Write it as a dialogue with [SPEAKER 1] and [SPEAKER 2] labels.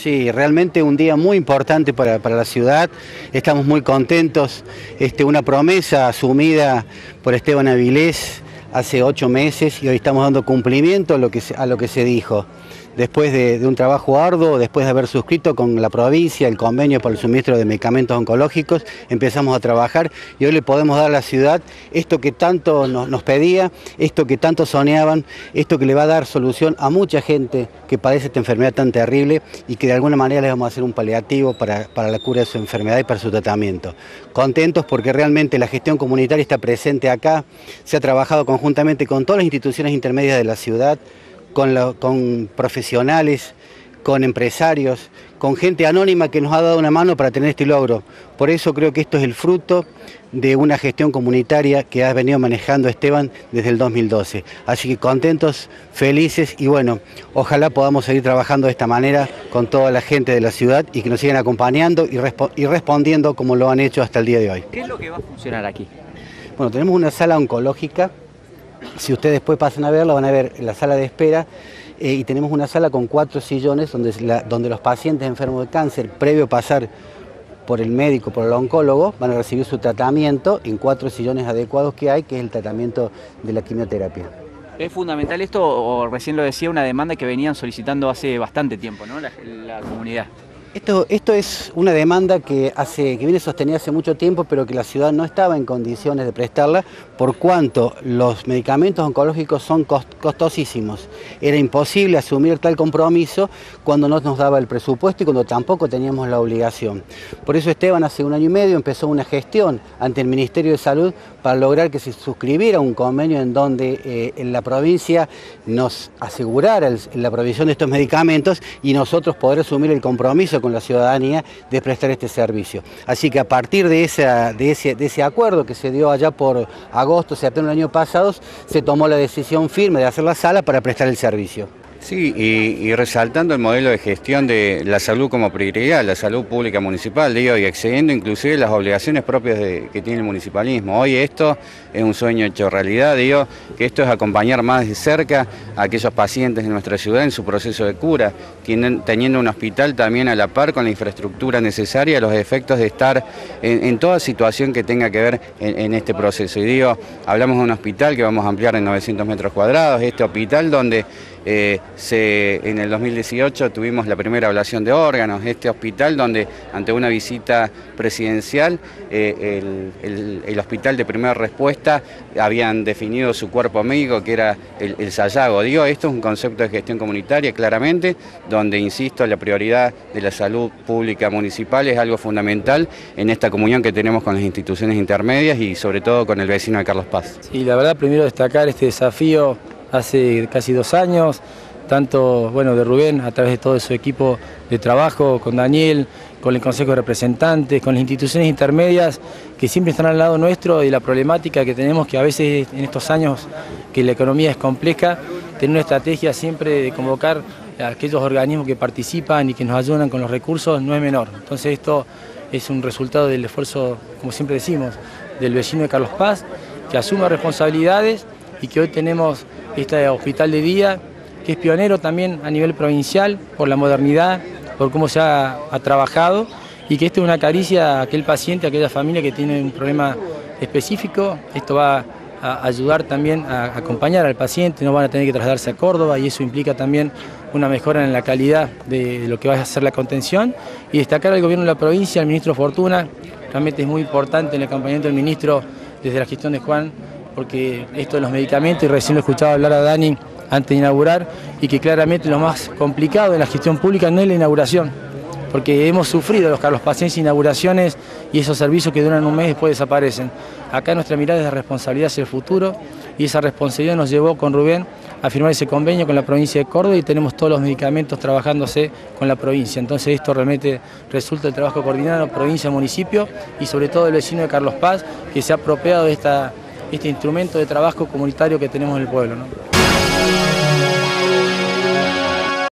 [SPEAKER 1] Sí, realmente un día muy importante para, la ciudad. Estamos muy contentos. Este, una promesa asumida por Esteban Avilés hace ocho meses y hoy estamos dando cumplimiento a lo que a lo que se dijo después de, un trabajo arduo, después de haber suscrito con la provincia el convenio para el suministro de medicamentos oncológicos, empezamos a trabajar y hoy le podemos dar a la ciudad esto que tanto nos, pedía, esto que tanto soñaban, esto que le va a dar solución a mucha gente que padece esta enfermedad tan terrible y que de alguna manera les vamos a hacer un paliativo para, para la cura de su enfermedad y para su tratamiento. Contentos porque realmente la gestión comunitaria está presente acá, se ha trabajado conjuntamente con todas las instituciones intermedias de la ciudad, con, profesionales, con empresarios, con gente anónima que nos ha dado una mano para tener este logro. Por eso creo que esto es el fruto de una gestión comunitaria que ha venido manejando Esteban desde el 2012. Así que contentos, felices y bueno, ojalá podamos seguir trabajando de esta manera con toda la gente de la ciudad y que nos sigan acompañando y, y respondiendo como lo han hecho hasta el día de hoy.
[SPEAKER 2] ¿Qué es lo que va a funcionar aquí?
[SPEAKER 1] Bueno, tenemos una sala oncológica si ustedes después pasan a verla, van a ver la sala de espera eh, y tenemos una sala con cuatro sillones donde, donde los pacientes enfermos de cáncer, previo a pasar por el médico, por el oncólogo, van a recibir su tratamiento en cuatro sillones adecuados que hay, que es el tratamiento de la quimioterapia.
[SPEAKER 2] Es fundamental esto, o recién lo decía, una demanda que venían solicitando hace bastante tiempo, ¿no? la comunidad.
[SPEAKER 1] Esto, es una demanda que, hace, que viene sostenida hace mucho tiempo, pero que la ciudad no estaba en condiciones de prestarla, por cuanto los medicamentos oncológicos son costosísimos. Era imposible asumir tal compromiso cuando no nos daba el presupuesto y cuando tampoco teníamos la obligación. Por eso Esteban hace un año y medio empezó una gestión ante el Ministerio de Salud para lograr que se suscribiera un convenio en donde eh, en la provincia nos asegurara la provisión de estos medicamentos y nosotros poder asumir el compromiso con la ciudadanía de prestar este servicio. Así que a partir de, de, ese, de ese acuerdo que se dio allá por agosto, septiembre del año pasado, se tomó la decisión firme de hacer la sala para prestar el servicio.
[SPEAKER 3] Sí, y, resaltando el modelo de gestión de la salud como prioridad, la salud pública municipal, digo, y excediendo inclusive las obligaciones propias que tiene el municipalismo. Hoy esto es un sueño hecho realidad, digo, que esto es acompañar más de cerca a aquellos pacientes de nuestra ciudad en su proceso de cura, teniendo un hospital también a la par con la infraestructura necesaria, los efectos de estar en, toda situación que tenga que ver en, en este proceso. Y digo, hablamos de un hospital que vamos a ampliar en 900 metros cuadrados, este hospital donde eh, en el 2018 tuvimos la primera ablación de órganos, este hospital donde ante una visita presidencial eh, el, hospital de primera respuesta habían definido su cuerpo médico que era el, Sayago. Digo, esto es un concepto de gestión comunitaria claramente, donde, insisto, la prioridad de la salud pública municipal es algo fundamental en esta comunión que tenemos con las instituciones intermedias y sobre todo con el vecino de Carlos Paz.
[SPEAKER 4] Sí, la verdad primero destacar este desafío hace casi dos años, tanto bueno, de Rubén a través de todo su equipo de trabajo, con Daniel, con el Consejo de Representantes, con las instituciones intermedias que siempre están al lado nuestro y la problemática que tenemos que a veces en estos años que la economía es compleja, tener una estrategia siempre de convocar a aquellos organismos que participan y que nos ayudan con los recursos no es menor. Entonces esto es un resultado del esfuerzo, como siempre decimos, del vecino de Carlos Paz, que asuma responsabilidades y que hoy tenemos este hospital de día, que es pionero también a nivel provincial por la modernidad, por cómo se ha, trabajado y que esto es una caricia a aquel paciente, a aquella familia que tiene un problema específico. Esto va a ayudar también a acompañar al paciente, no van a tener que trasladarse a Córdoba y eso implica también una mejora en la calidad de, lo que va a ser la contención y destacar al gobierno de la provincia, al ministro Fortuna, realmente es muy importante el acompañamiento del ministro desde la gestión de Juan porque esto de los medicamentos, y recién lo escuchaba hablar a Dani antes de inaugurar, y que claramente lo más complicado de la gestión pública no es la inauguración, porque hemos sufrido los Carlos Pacientes inauguraciones y esos servicios que duran un mes después desaparecen. Acá nuestra mirada es de responsabilidad hacia el futuro y esa responsabilidad nos llevó con Rubén a firmar ese convenio con la provincia de Córdoba y tenemos todos los medicamentos trabajándose con la provincia. Entonces esto realmente resulta el trabajo coordinado provincia, municipio y sobre todo el vecino de Carlos Paz que se ha apropiado de esta este instrumento de trabajo comunitario que tenemos en el pueblo.